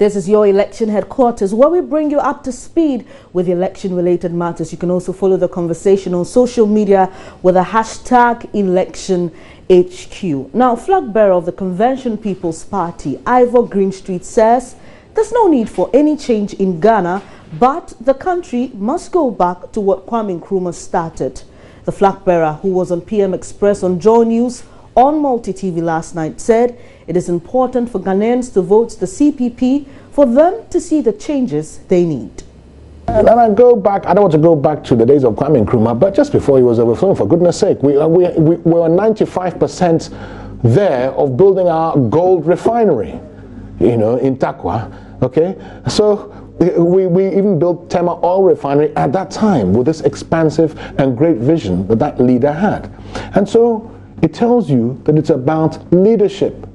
This is your election headquarters where we bring you up to speed with election related matters. You can also follow the conversation on social media with the hashtag ElectionHQ. Now, flag bearer of the Convention People's Party, Ivor Greenstreet says there's no need for any change in Ghana, but the country must go back to what Kwame Nkrumah started. The flag bearer, who was on PM Express on Joy News on Multi TV last night, said it is important for Ghanaians to vote the CPP for them to see the changes they need. And, I go back, I don't want to go back to the days of Kwame Nkrumah, but just before he was overthrown, for goodness sake, we, uh, we, we, we were 95% there of building our gold refinery, you know, in Tarkwa, okay? So we, we even built Tema Oil Refinery at that time with this expansive and great vision that that leader had. And so it tells you that it's about leadership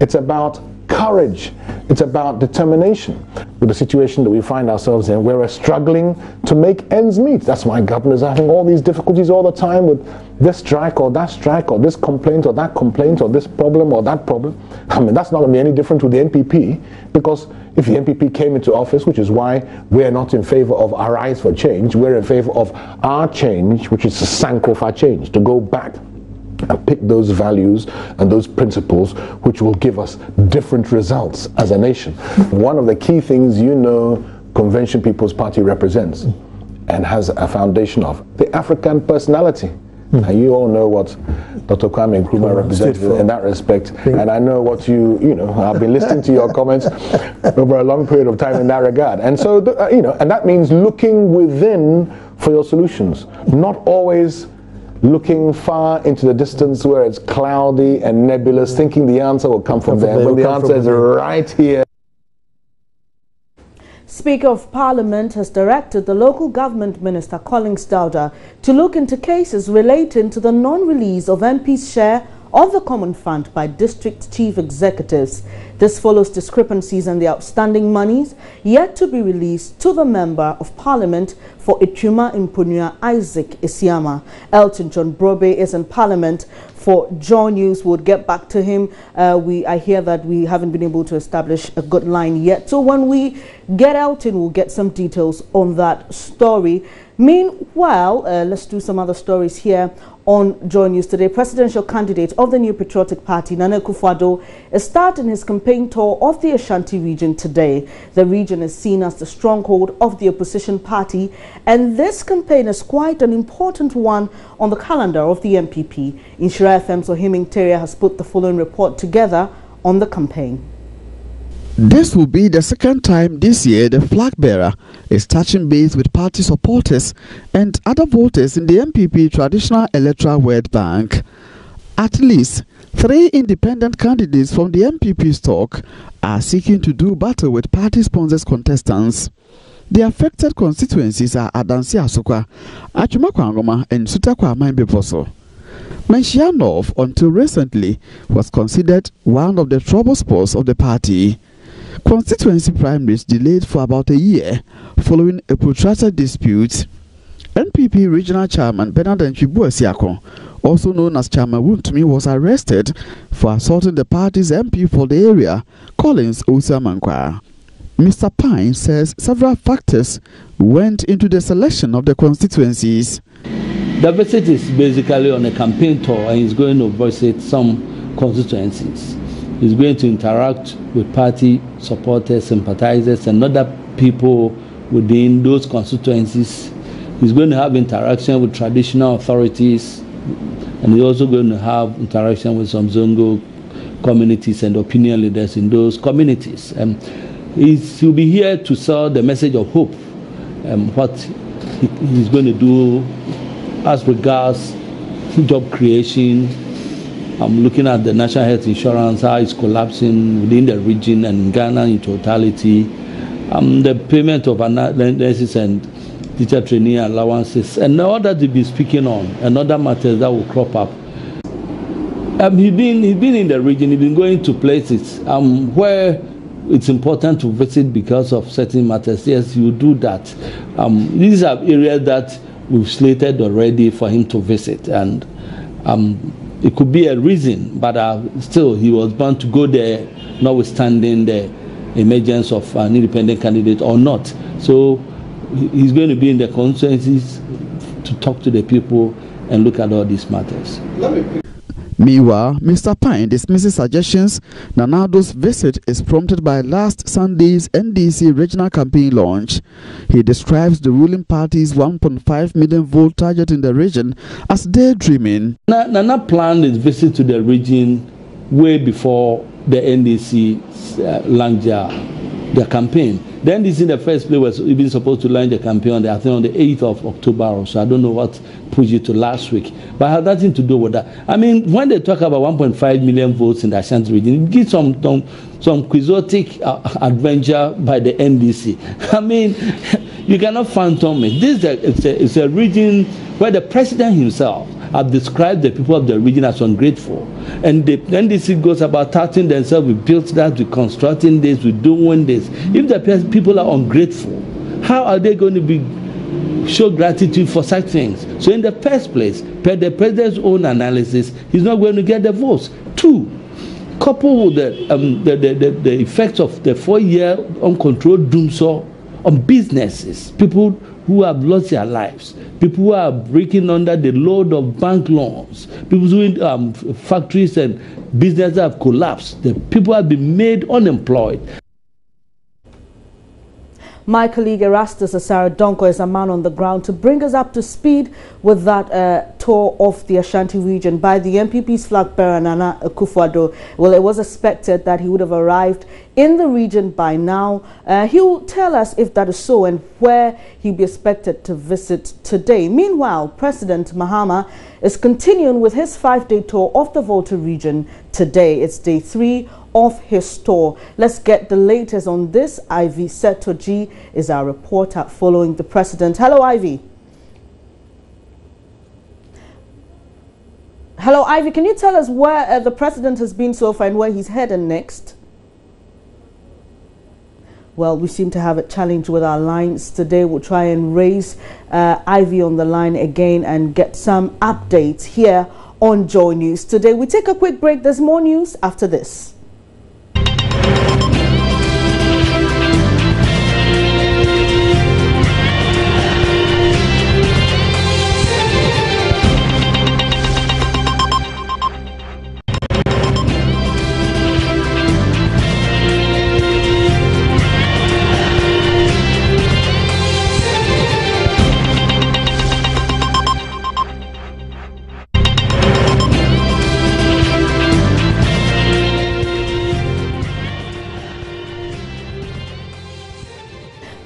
it's about courage. It's about determination. With the situation that we find ourselves in, where we're struggling to make ends meet. That's why governors are having all these difficulties all the time with this strike or that strike or this complaint or that complaint or this problem or that problem. I mean, that's not going to be any different with the NPP because if the NPP came into office, which is why we're not in favor of our eyes for change, we're in favor of our change, which is Sankofa change, to go back and pick those values and those principles which will give us different results as a nation. One of the key things you know Convention People's Party represents and has a foundation of the African personality. Mm. And you all know what Dr. Kwame Nkrumah represents in that respect. And I know what you, you know, I've been listening to your comments over a long period of time in that regard. And so, uh, you know, and that means looking within for your solutions, not always looking far into the distance where it's cloudy and nebulous, thinking the answer will come from there. But the answer is right here. Speaker of Parliament has directed the local government minister Collins Dauda to look into cases relating to the non-release of MP's share of the Common Fund by district chief executives. This follows discrepancies in the outstanding monies yet to be released to the Member of Parliament for Atwima Mponua Isaac Asiamah. Elton John Brobbey is in Parliament for Joy News. We'll get back to him. Uh, we I hear that we haven't been able to establish a good line yet. So when we get out and we'll get some details on that story. Meanwhile, uh, let's do some other stories here on Joy News today. Presidential candidate of the New Patriotic Party, Nana Akufo-Addo, is starting his campaign tour of the Ashanti region today. The region is seen as the stronghold of the opposition party, and this campaign is quite an important one on the calendar of the NPP. Nhyira FM's Teria has put the following report together on the campaign. This will be the second time this year the flag bearer is touching base with party supporters and other voters in the NPP traditional electoral word bank. At least three independent candidates from the NPP stock are seeking to do battle with party sponsors contestants. The affected constituencies are Adansi Asokwa, Achumakwangoma, and Sutakwa Mainbeposo. Manhyia North, until recently, was considered one of the trouble spots of the party. Constituency primaries delayed for about a year following a protracted dispute. NPP Regional Chairman Bernard Ntwibu also known as Chairman Wontumi, was arrested for assaulting the party's MP for the area, Collins Osamankwa. Mr. Pine says several factors went into the selection of the constituencies. The visit is basically on a campaign tour and he's going to visit some constituencies. He's going to interact with party supporters, sympathizers, and other people within those constituencies. He's going to have interaction with traditional authorities, and he's also going to have interaction with some Zongo communities and opinion leaders in those communities. Um, he'll be here to sell the message of hope, um, what he, he's going to do as regards job creation, I'm looking at the national health insurance, how it's collapsing within the region and Ghana in totality. Um, the payment of nurses and teacher training allowances, and all that we've been speaking on, and other matters that will crop up. Um, he's been he's been in the region. He's been going to places um, where it's important to visit because of certain matters. Yes, you do that. Um, these are areas that we've slated already for him to visit, and um, it could be a reason, but uh, still he was bound to go there, notwithstanding the emergence of an independent candidate or not. So he's going to be in the constituencies to talk to the people and look at all these matters. Meanwhile, Mr. Pine dismisses suggestions Nana Addo's visit is prompted by last Sunday's NDC regional campaign launch. He describes the ruling party's 1.5 million vote target in the region as daydreaming. Nana planned his visit to the region way before the NDC uh, launched their, campaign. Then this in the first place was even supposed to launch the campaign on the, I think on the 8th of October or so. I don't know what pushed it to last week. But had nothing to do with that. I mean, when they talk about 1.5 million votes in the Ashanti region, it gives some, some, some quixotic uh, adventure by the NDC. I mean, you cannot phantom it. This is a, it's a, it's a region where the president himself have described the people of the region as ungrateful. And the NDC goes about touting themselves, we built that, we constructing this, we doing this. If the people are ungrateful, how are they going to be show gratitude for such things. So, in the first place, per the president's own analysis, he's not going to get the votes. Two, coupled with the, um, the, the, the, the effects of the four year uncontrolled doom saw on businesses, people who have lost their lives, people who are breaking under the load of bank loans, people doing um, factories and businesses have collapsed, the people have been made unemployed. My colleague Erastus Asare Donkor is a man on the ground to bring us up to speed with that uh, tour of the Ashanti region by the NPP's flag bearer Nana Akufo-Addo. Well, it was expected that he would have arrived in the region by now. Uh, he will tell us if that is so and where he'll be expected to visit today. Meanwhile, President Mahama is continuing with his five-day tour of the Volta region today. It's day three of his tour. Let's get the latest on this. Ivy Setordji is our reporter following the president. Hello, Ivy. Hello, Ivy. Can you tell us where uh, the president has been so far and where he's heading next? Well, we seem to have a challenge with our lines today. We'll try and raise uh, Ivy on the line again and get some updates here on Joy News. Today, we take a quick break. There's more news after this.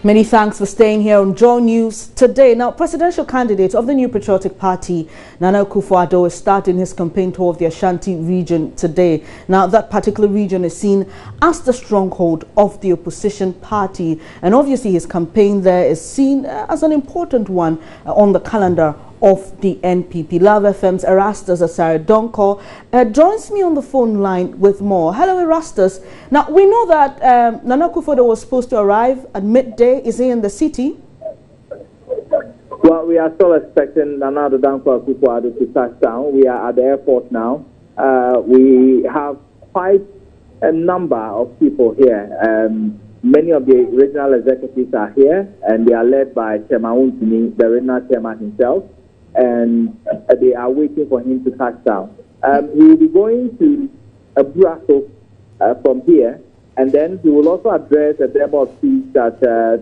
Many thanks for staying here on Joy News today. Now, presidential candidate of the New Patriotic Party, Nana Akufo-Addo, is starting his campaign tour of the Ashanti region today. Now, that particular region is seen as the stronghold of the opposition party. And obviously, his campaign there is seen uh, as an important one uh, on the calendar of the NPP. Love FM's Erastus Asare Donkor uh, joins me on the phone line with more. Hello, Erastus. Now, we know that um, Nana Akufo-Addo was supposed to arrive at midday. Is he in the city? Well, we are still expecting Nana Dankwa Akufo-Addo to touch down. We are at the airport now. Uh, we have quite a number of people here. Um, many of the regional executives are here, and they are led by Chairman Wontumi, the regional chairman himself and uh, they are waiting for him to touch down. Um, he will be going to Buraso uh, from here, and then he will also address a number of speech at uh.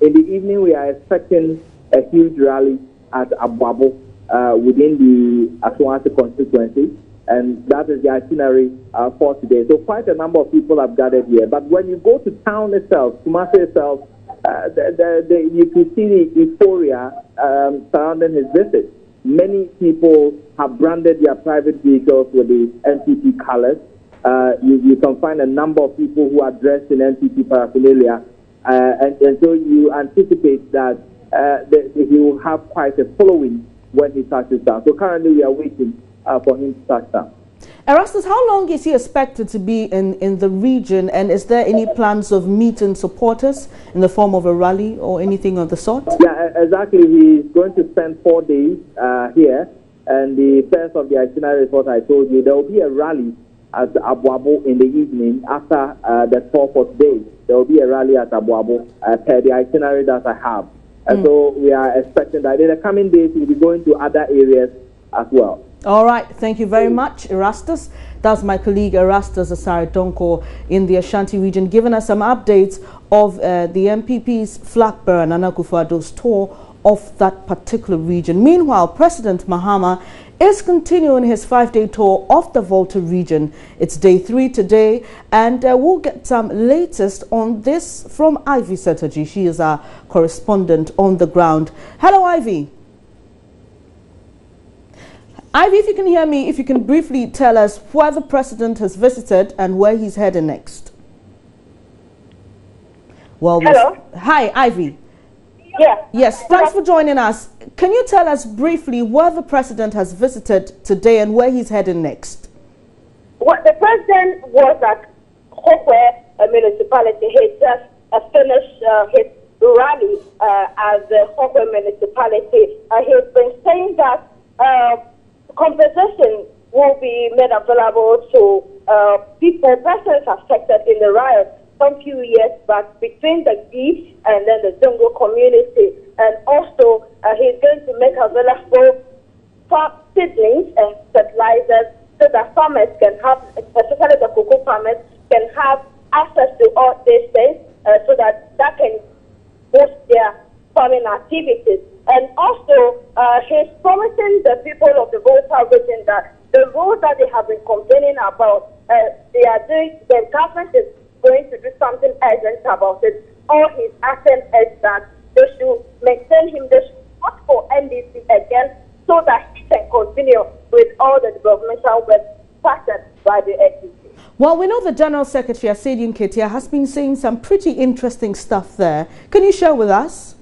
In the evening, we are expecting a huge rally at Abuabo uh, within the Aswanti constituency, and that is the itinerary uh, for today. So quite a number of people have gathered here. But when you go to town itself, Kumasi itself, uh, the, the, the, you can see the euphoria um, surrounding his visit. Many people have branded their private vehicles with the NPP colors. Uh, you, you, can find a number of people who are dressed in NPP paraphernalia, uh, and, and, so you anticipate that uh, the, the, he will have quite a following when he touches down. So currently, we are waiting uh, for him to touch down. Erastus, how long is he expected to be in, in the region and is there any plans of meeting supporters in the form of a rally or anything of the sort? Yeah, exactly. He's going to spend four days uh, here and the first of the itinerary is what I told you. There will be a rally at Abuabo in the evening after uh, the 12th day. There will be a rally at Abuabo uh, per the itinerary that I have. And mm. so we are expecting that in the coming days we'll be going to other areas as well. All right, thank you very much, Erastus. That's my colleague Erastus Asare Donkor in the Ashanti region, giving us some updates of uh, the NPP's flag bearer Nana Akufo-Addo's tour of that particular region. Meanwhile, President Mahama is continuing his five-day tour of the Volta region. It's day three today, and uh, we'll get some latest on this from Ivy Setordji. She is our correspondent on the ground. Hello, Ivy. Ivy, if you can hear me, if you can briefly tell us where the president has visited and where he's heading next. Well, Hello. Hi, Ivy. Yeah. Yes, thanks for joining us. Can you tell us briefly where the president has visited today and where he's heading next? Well, the president was at Hohoe municipality. He just uh, finished uh, his rally uh, at the Hohoe municipality. Uh, he's been saying that uh, compensation will be made available to uh, people, persons affected in the riot some few years back between the Gbi and then the Zongo community. And also, uh, he's going to make available farm seedlings and fertilizers so that farmers can have, especially the cocoa farmers, can have access to all these things uh, so that that can boost their farming activities. And also, uh, he's promising the people of the Volta region that the road that they have been complaining about, uh, they are doing, the government is going to do something urgent about it. All he's asking is that they should maintain him, they should vote for NDC again so that he can continue with all the developmental work started by the NDC. Well, we know the General Secretary, Asiedu Nketia, has been saying some pretty interesting stuff there. Can you share with us?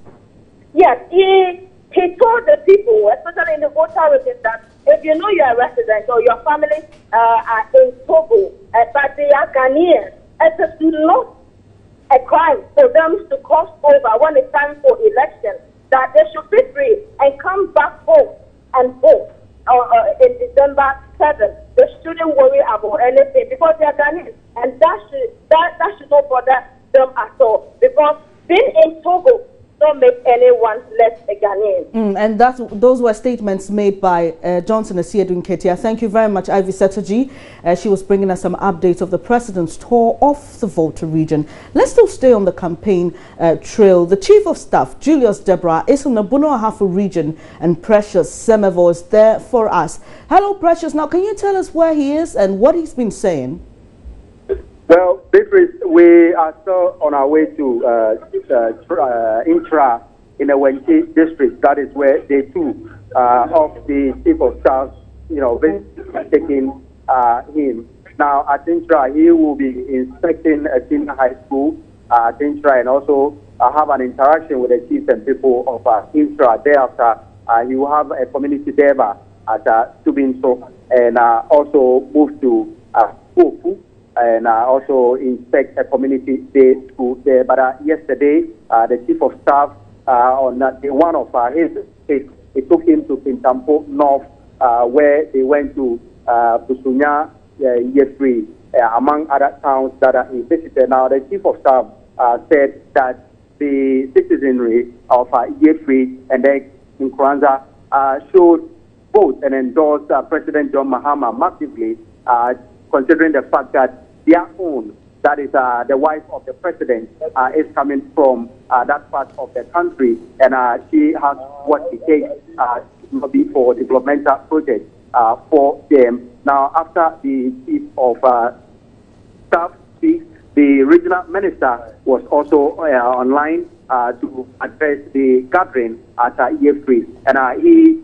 Yes, he, he told the people, especially in the Volta region, that if you know you're a resident or your family uh, are in Togo, uh, but they are Ghanaians, it is not a crime for them to cross over when it's time for election, that they should be free and come back home and vote uh, uh, in December 7th. They shouldn't worry about anything because they are Ghanaians. And that should, that, that should not bother them at all. Because being in Togo don't make anyone less a Ghanaian. Mm, and that, those were statements made by uh, Johnson Asiedu Nketia. Thank you very much, Ivy Setordji. Uh, she was bringing us some updates of the president's tour of the Volta region. Let's still stay on the campaign uh, trail. The chief of staff, Julius Debrah, is in the Bono Ahafo region, and Precious Semevo is there for us. Hello, Precious. Now, can you tell us where he is and what he's been saying? Well, We are still on our way to uh, uh, uh Intra in the Wenchi district. That is where day two uh, of the chief of staff, you know, taking uh, him. Now at Intra, he will be inspecting a senior high school at Intra and also have an interaction with the chiefs and people of uh, Intra. Thereafter, he will have a community there at uh, Tubinso and also move to uh, and uh, also inspect a community day school there. But uh, yesterday, uh, the chief of staff uh, on one of uh, his case, he took him to Kintampo North, uh, where they went to uh, Busunya, uh, among other towns that he visited. Now, the chief of staff said that the citizenry of uh, Yefri and then in Kranza showed both and endorse President John Mahama massively, considering the fact that their own, that is uh, the wife of the president, uh, is coming from uh, that part of the country, and uh, she has what it takes uh, for developmental projects uh, for them. Now, after the chief of staff speaks, the regional minister was also online uh, to address the gathering at uh, EF3. And uh, he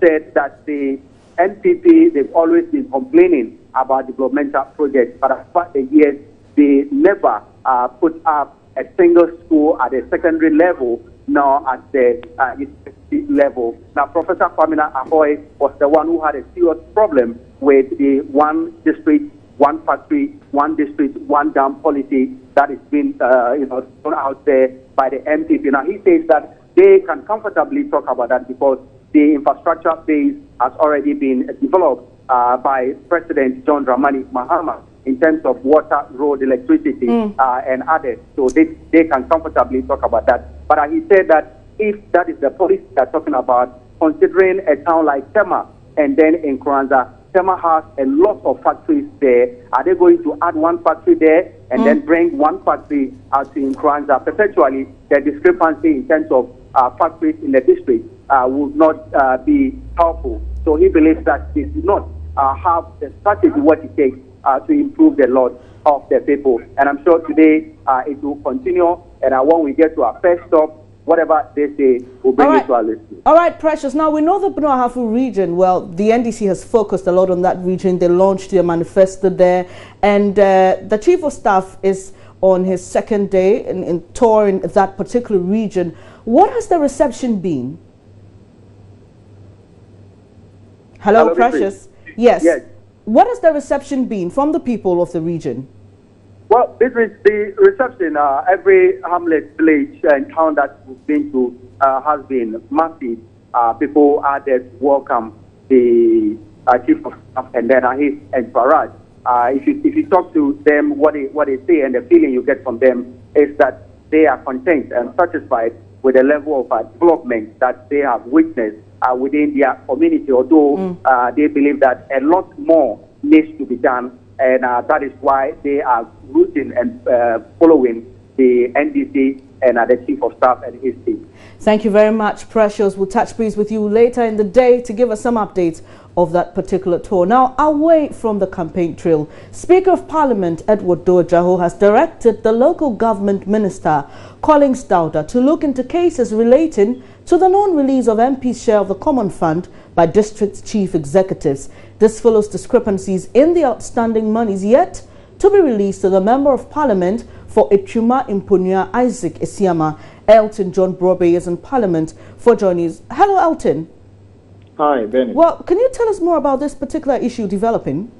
said that the NPP, they've always been complaining about developmental projects, but for the years, they never uh, put up a single school at the secondary level, nor at the uh, level. Now, Professor Kwamina Ahoy was the one who had a serious problem with the one district, one factory, one district, one dam policy that is being uh, you know, thrown out there by the NPP. Now, he says that they can comfortably talk about that because the infrastructure base has already been developed uh, by President John Dramani Mahama in terms of water, road, electricity, Mm. uh, and others. So they, they can comfortably talk about that. But uh, he said that if that is the policy they're talking about, considering a town like Tema and then in Kranza, Tema has a lot of factories there. Are they going to add one factory there and then bring one factory out to Nkranza? Perpetually, the discrepancy in terms of uh, factories in the district uh, would not uh, be helpful. So he believes that they do not uh, have the strategy what it takes uh, to improve the lot of the people. And I'm sure today uh, it will continue. And uh, when we get to our first stop, whatever they say, we'll bring All right. it to our listeners. All right, Precious. Now, we know the Beno Ahafu region, well, the NDC has focused a lot on that region. They launched their manifesto there. And uh, the Chief of Staff is on his second day in, in tour in that particular region. What has the reception been? Hello, Hello. Precious. Yes. Yes. What has the reception been from the people of the region? Well, this is the reception. Uh, every hamlet, village, and town that we've been to uh, has been massive. Uh, people are there to welcome the uh, chief of staff and then uh, his entourage. Uh, if you if you talk to them, what they what they say and the feeling you get from them is that they are content and satisfied with the level of uh, development that they have witnessed uh, within their community. Although uh, they believe that a lot more needs to be done and uh, that is why they are rooting and uh, following the NDC and the chief of staff and his team. Thank you very much, Precious. We'll touch base with you later in the day to give us some updates of that particular tour. Now, away from the campaign trail, Speaker of Parliament Edward Doe Adjaho has directed the local government minister, Collins Dauda, to look into cases relating to the non-release of MP's share of the Common Fund by district chief executives. This follows discrepancies in the outstanding monies yet to be released to the Member of Parliament for Atwima Mponua Isaac Asiamah. Elton John Brobe is in Parliament for joining us. Hello, Elton. Hi, Benny. Well, can you tell us more about this particular issue developing?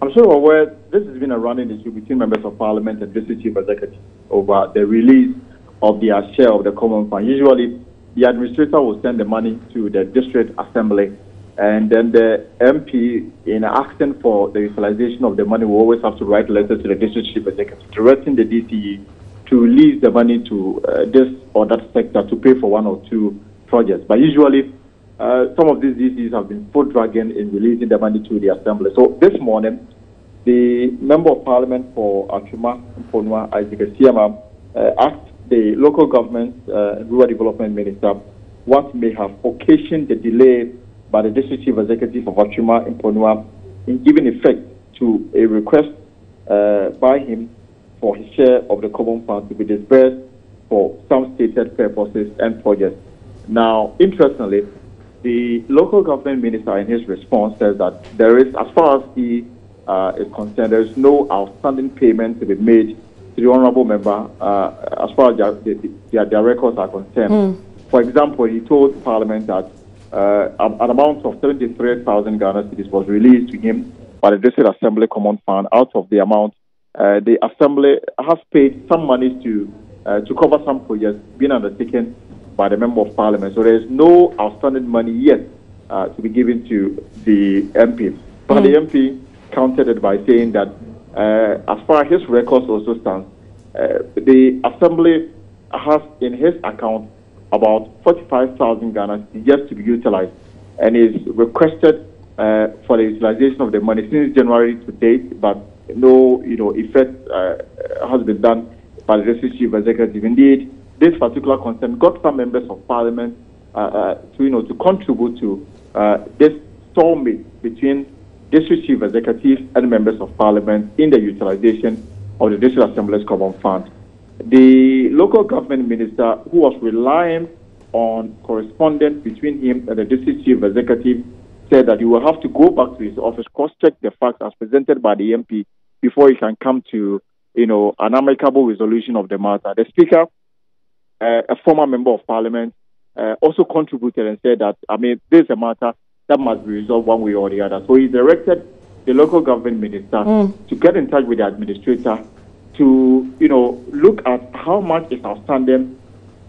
I'm sure you're aware this has been a running issue between members of parliament and district chief executive over the release of their share of the common fund. Usually, the administrator will send the money to the district assembly, and then the MP, in asking for the utilization of the money, will always have to write letters to the district chief executive directing the DCE to release the money to uh, this or that sector to pay for one or two projects. But usually, uh, some of these DCs have been foot dragging in releasing the money to the assembly. So this morning, the member of parliament for Atwima Mponua Isaac Siama uh, asked the local government uh, rural development minister what may have occasioned the delay by the district chief executive of Atwima Mponua in giving effect to a request uh, by him for his share of the common fund to be disbursed for some stated purposes and projects. Now, interestingly, the local government minister in his response says that there is, as far as he uh, is concerned, there is no outstanding payment to be made to the honorable member uh, as far as their, their, their records are concerned. For example, he told Parliament that uh, an amount of 73,000 Ghana cedis was released to him by the District Assembly Common Fund out of the amount. Uh, the Assembly has paid some money to uh, to cover some projects being undertaken by the Member of Parliament. So there is no outstanding money yet uh, to be given to the MP. But the MP countered it by saying that uh, as far as his records also stands, uh, the Assembly has in his account about 45,000 Ghana cedis to be utilized and is requested uh, for the utilization of the money since January to date, but no, you know, effect uh, has been done by the district chief executive. Indeed, this particular concern got some members of parliament uh, uh, to, you know, to contribute to uh, this stalemate between district chief executives and members of parliament in the utilization of the district assembly's common fund. The local government minister, who was relying on correspondence between him and the district chief executive, said that he will have to go back to his office, cross-check the facts as presented by the MP before he can come to, you know, an amicable resolution of the matter. The speaker, uh, a former member of parliament, uh, also contributed and said that, I mean, this is a matter that must be resolved one way or the other. So he directed the local government minister to get in touch with the administrator to, you know, look at how much is outstanding,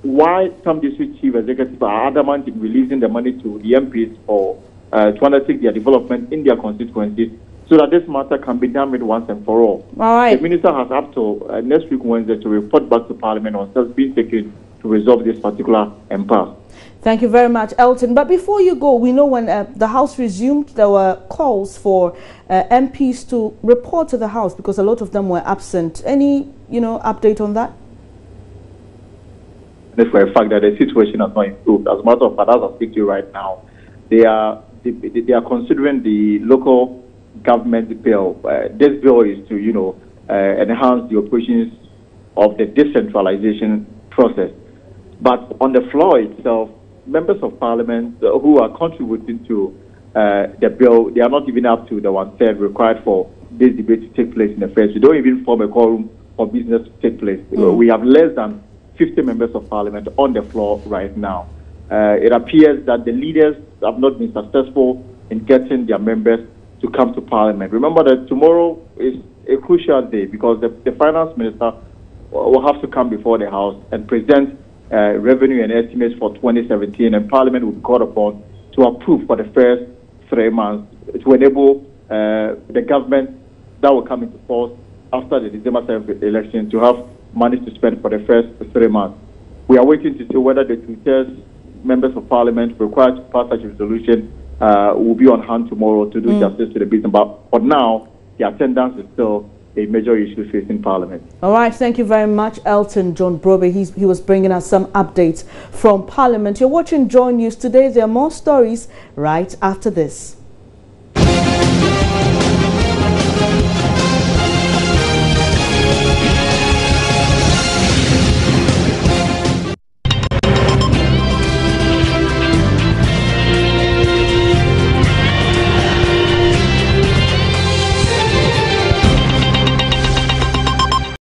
why some district chief executives are adamant in releasing the money to the MPs for uh, to undertake their development in their constituencies so that this matter can be done with once and for all. All right. The minister has up to uh, next week Wednesday to report back to Parliament on steps being taken to resolve this particular impasse. Thank you very much, Elton. But before you go, we know when uh, the House resumed, there were calls for uh, MPs to report to the House because a lot of them were absent. Any, you know, update on that? for a fact that the situation has not improved. As a matter of fact, as I speak to you right now, they are they, they are considering the local government bill. Uh, this bill is to you know uh, enhance the operations of the decentralization process. But on the floor itself, members of parliament uh, who are contributing to uh, the bill, they are not even up to the one third required for this debate to take place in the first. We don't even form a quorum for business to take place. Mm. We have less than 50 members of parliament on the floor right now. Uh, it appears that the leaders have not been successful in getting their members to come to parliament. Remember that tomorrow is a crucial day because the, the finance minister will have to come before the House and present uh, revenue and estimates for 2017, and Parliament will be called upon to approve for the first three months to enable uh, the government that will come into force after the December 7th election to have money to spend for the first three months. We are waiting to see whether the two-thirds members of parliament required to pass such a resolution uh, will be on hand tomorrow to do mm. justice to the business. But for now, the attendance is still a major issue facing Parliament. All right, thank you very much, Elton John Brobbey. He's, he was bringing us some updates from Parliament. You're watching Joy News today. There are more stories right after this.